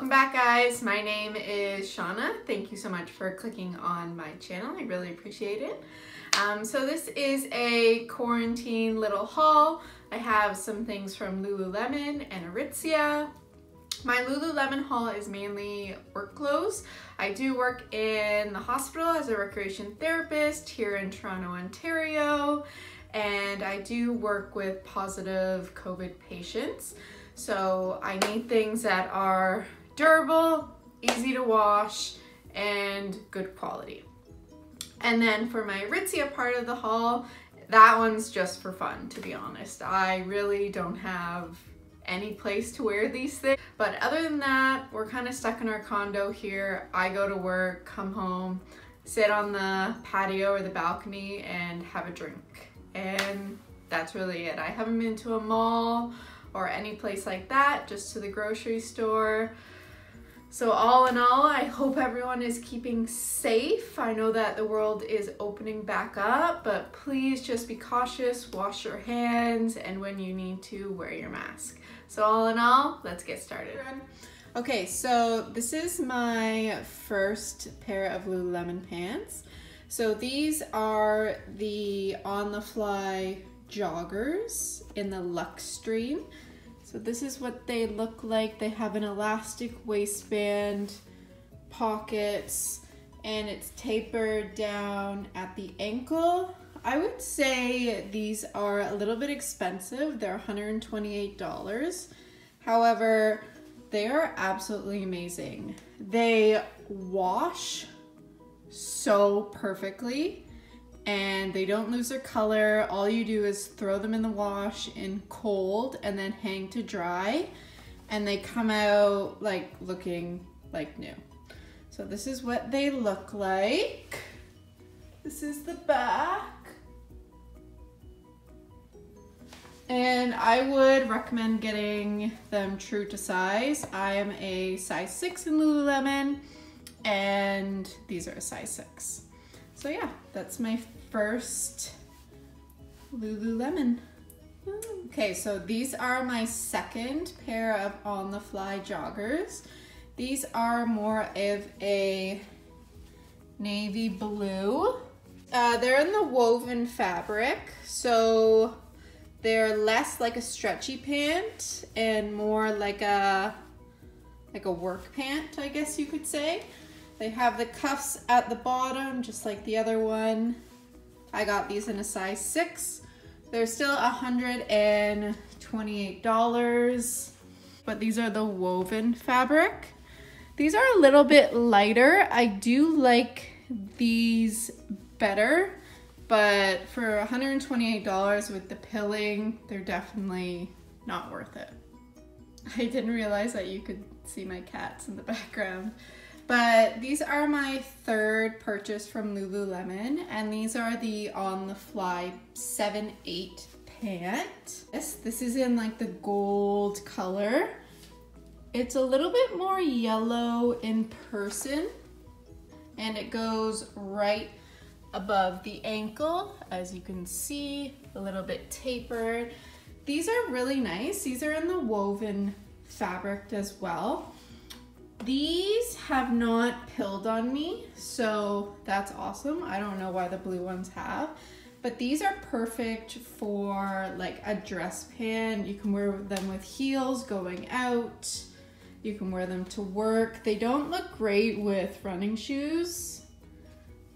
Welcome back guys, my name is Shauna. Thank you so much for clicking on my channel, I really appreciate it. Um, so this is a quarantine little haul. I have some things from Lululemon and Aritzia. My Lululemon haul is mainly work clothes. I do work in the hospital as a recreation therapist here in Toronto, Ontario, and I do work with positive COVID patients. So I need things that are durable, easy to wash, and good quality. And then for my Aritzia part of the haul, that one's just for fun, to be honest. I really don't have any place to wear these things. But other than that, we're kind of stuck in our condo here. I go to work, come home, sit on the patio or the balcony and have a drink. And that's really it. I haven't been to a mall or any place like that, just to the grocery store. So all in all, I hope everyone is keeping safe. I know that the world is opening back up, but please just be cautious, wash your hands, and when you need to, wear your mask. So all in all, let's get started. Okay, so this is my first pair of Lululemon pants. So these are the On The Fly joggers in the Luxtreme. So this is what they look like. They have an elastic waistband, pockets, and it's tapered down at the ankle. I would say these are a little bit expensive. They're $128. However, they are absolutely amazing. They wash so perfectly and they don't lose their color. All you do is throw them in the wash in cold and then hang to dry and they come out like looking like new. So this is what they look like. This is the back. And I would recommend getting them true to size. I am a size six in Lululemon and these are a size six. So yeah, that's my first Lululemon. Okay, so these are my second pair of On The Fly joggers. These are more of a navy blue. Uh, they're in the woven fabric, so they're less like a stretchy pant and more like a like a work pant, I guess you could say. They have the cuffs at the bottom, just like the other one. I got these in a size six. They're still $128, but these are the woven fabric. These are a little bit lighter. I do like these better, but for $128 with the pilling, they're definitely not worth it. I didn't realize that you could see my cats in the background. But these are my third purchase from Lululemon, and these are the On The Fly 7-8 pant. This, this is in like the gold color. It's a little bit more yellow in person, and it goes right above the ankle, as you can see, a little bit tapered. These are really nice. These are in the woven fabric as well. These have not pilled on me, so that's awesome. I don't know why the blue ones have, but these are perfect for like a dress pant. You can wear them with heels going out. You can wear them to work. They don't look great with running shoes,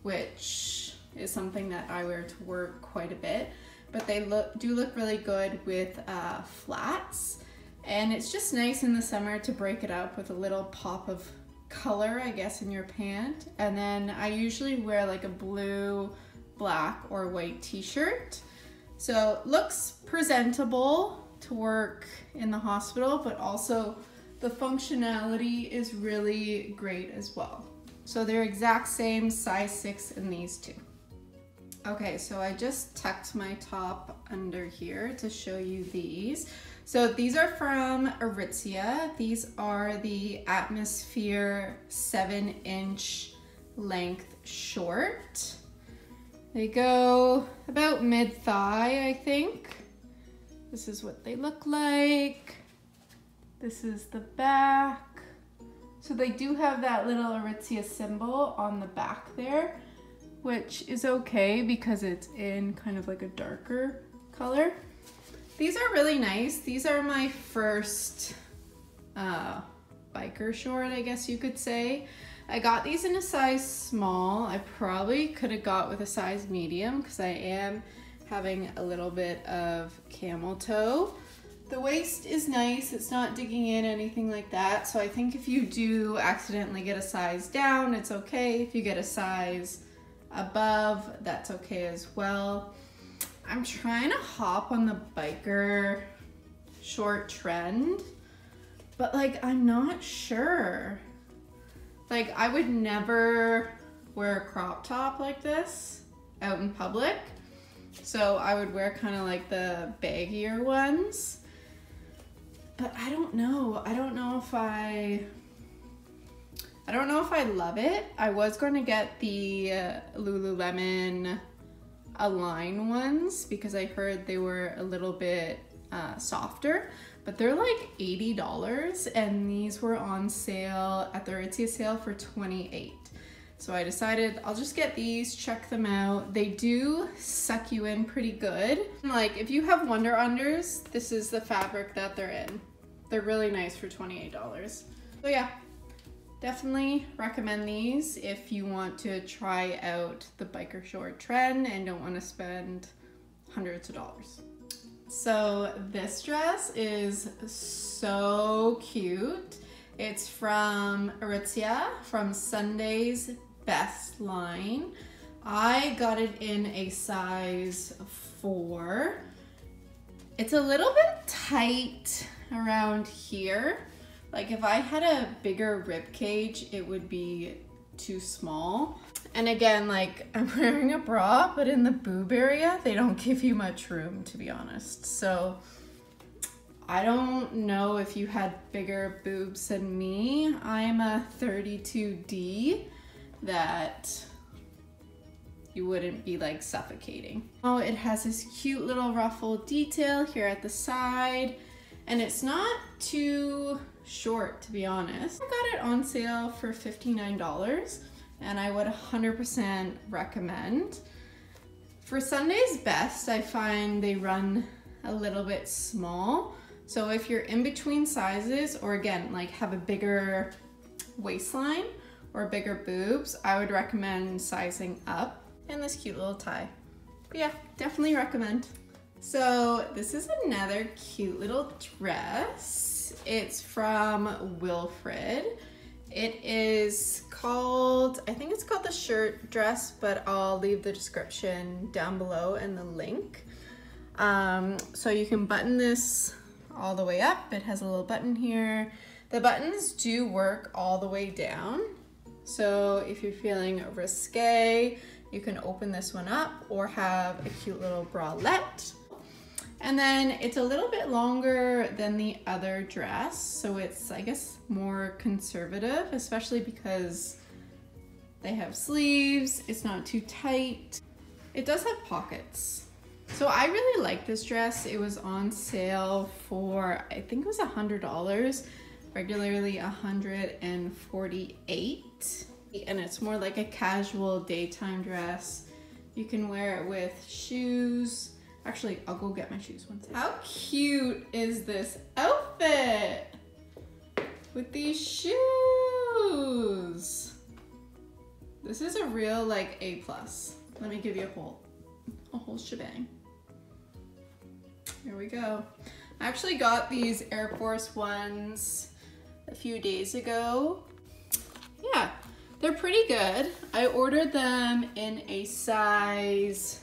which is something that I wear to work quite a bit, but they look do look really good with uh, flats. And it's just nice in the summer to break it up with a little pop of color, I guess, in your pant. And then I usually wear like a blue, black, or white t-shirt. So looks presentable to work in the hospital, but also the functionality is really great as well. So they're exact same size six in these two. Okay, so I just tucked my top under here to show you these. So these are from Aritzia. These are the Atmosphere 7 inch length short. They go about mid thigh, I think. This is what they look like. This is the back. So they do have that little Aritzia symbol on the back there, which is okay because it's in kind of like a darker color. These are really nice. These are my first uh, biker short, I guess you could say. I got these in a size small. I probably could have got with a size medium because I am having a little bit of camel toe. The waist is nice, it's not digging in, anything like that. So I think if you do accidentally get a size down, it's okay. If you get a size above, that's okay as well. I'm trying to hop on the biker short trend, but like, I'm not sure. Like, I would never wear a crop top like this out in public. So I would wear kind of like the baggier ones. But I don't know. I don't know if I... I don't know if I love it. I was going to get the uh, Lululemon Align ones because I heard they were a little bit uh, softer, but they're like $80 and these were on sale at the Aritzia sale for 28 so I decided I'll just get these, check them out. They do suck you in pretty good. Like if you have Wonder Unders, this is the fabric that they're in. They're really nice for $28. So yeah, definitely recommend these if you want to try out the biker short trend and don't want to spend hundreds of dollars. So this dress is so cute. It's from Aritzia from Sunday's Best line. I got it in a size four. It's a little bit tight around here. Like if I had a bigger rib cage, it would be too small. And again, like I'm wearing a bra, but in the boob area, they don't give you much room to be honest. So I don't know if you had bigger boobs than me. I'm a 32D that you wouldn't be like suffocating. Oh, it has this cute little ruffle detail here at the side and it's not too short to be honest. I got it on sale for $59 and I would 100% recommend. For Sunday's Best, I find they run a little bit small. So if you're in between sizes or again, like have a bigger waistline or bigger boobs, I would recommend sizing up and this cute little tie. But yeah, definitely recommend. So this is another cute little dress. It's from Wilfred. It is called, I think it's called the shirt dress, but I'll leave the description down below and the link. Um, so you can button this all the way up. It has a little button here. The buttons do work all the way down. So if you're feeling risque, you can open this one up or have a cute little bralette. And then it's a little bit longer than the other dress. So it's, I guess, more conservative, especially because they have sleeves. It's not too tight. It does have pockets. So I really like this dress. It was on sale for, I think it was a $100 regularly 148 and it's more like a casual daytime dress. You can wear it with shoes. Actually, I'll go get my shoes second. How cute is this outfit? With these shoes. This is a real like A plus. Let me give you a whole, a whole shebang. Here we go. I actually got these Air Force Ones a few days ago. Yeah, they're pretty good. I ordered them in a size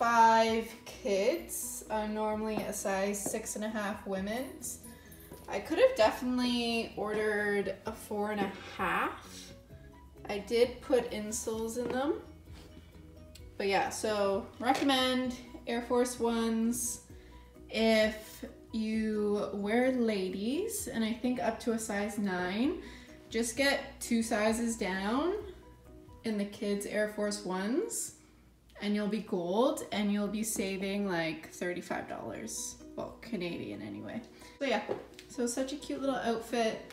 five kids. I'm normally a size six and a half women's. I could have definitely ordered a four and a half. I did put insoles in them. But yeah, so recommend Air Force Ones if you wear ladies, and I think up to a size nine, just get two sizes down in the kids Air Force Ones and you'll be gold and you'll be saving like $35. Well, Canadian anyway. So yeah, so such a cute little outfit.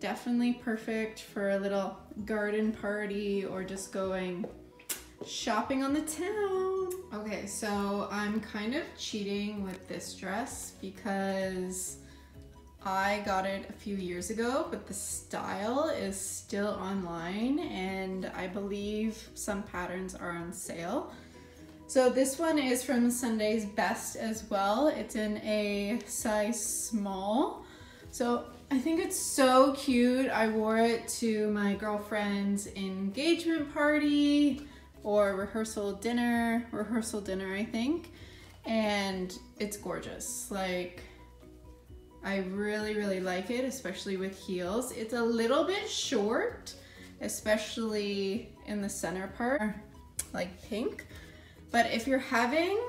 definitely perfect for a little garden party or just going shopping on the town. Okay, so I'm kind of cheating with this dress because I got it a few years ago, but the style is still online and I believe some patterns are on sale. So this one is from Sunday's Best as well. It's in a size small. So I think it's so cute. I wore it to my girlfriend's engagement party or rehearsal dinner, rehearsal dinner I think. And it's gorgeous. Like I really, really like it, especially with heels. It's a little bit short, especially in the center part, like pink. But if you're having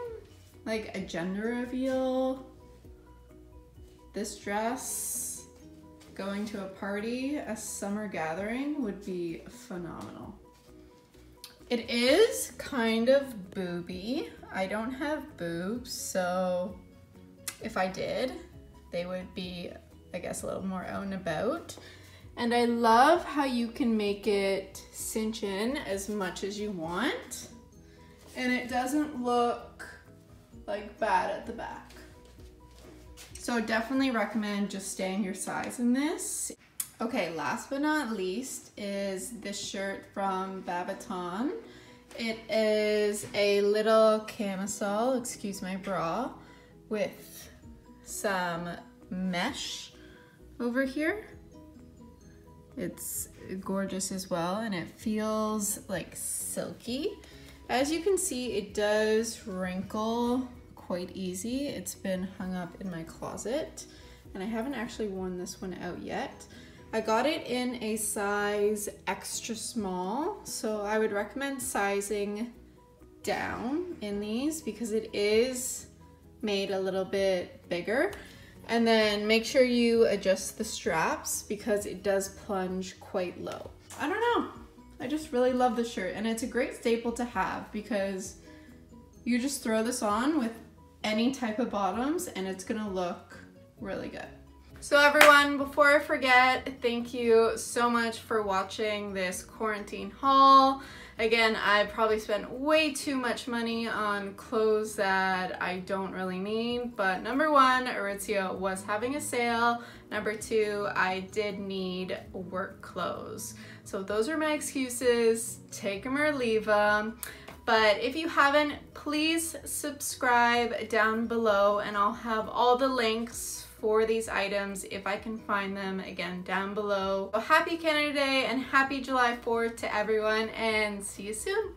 like a gender reveal, this dress going to a party, a summer gathering would be phenomenal. It is kind of booby. I don't have boobs, so if I did, they would be, I guess, a little more and about. And I love how you can make it cinch in as much as you want and it doesn't look like bad at the back. So definitely recommend just staying your size in this. Okay, last but not least is this shirt from Babaton. It is a little camisole, excuse my bra, with some mesh over here. It's gorgeous as well and it feels like silky. As you can see, it does wrinkle quite easy. It's been hung up in my closet and I haven't actually worn this one out yet. I got it in a size extra small, so I would recommend sizing down in these because it is made a little bit bigger. And then make sure you adjust the straps because it does plunge quite low. I don't know. I just really love the shirt and it's a great staple to have because you just throw this on with any type of bottoms and it's gonna look really good. So everyone, before I forget, thank you so much for watching this quarantine haul. Again, I probably spent way too much money on clothes that I don't really need, but number one, Aritzia was having a sale. Number two, I did need work clothes. So those are my excuses, take them or leave them. But if you haven't, please subscribe down below and I'll have all the links for these items if I can find them again down below. So happy Canada Day and happy July 4th to everyone and see you soon.